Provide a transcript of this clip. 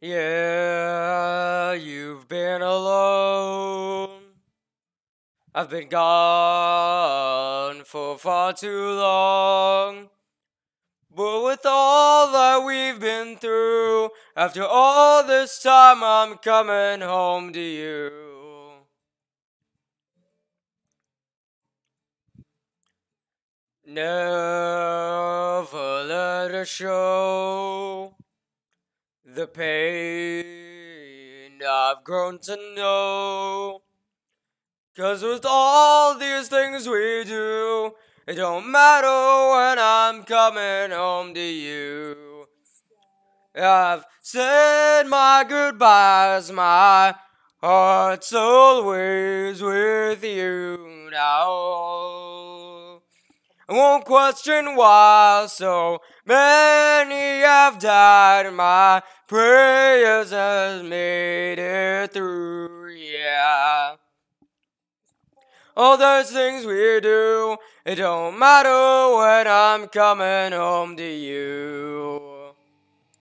Yeah, you've been alone. I've been gone for far too long. But with all that we've been through, after all this time, I'm coming home to you. Never let it show the pain I've grown to know. Cause with all these things we do, it don't matter when I'm coming home to you. I've said my goodbyes, my heart's always with you now. I won't question why so many have died. My prayers has made it through, yeah. All those things we do, it don't matter when I'm coming home to you.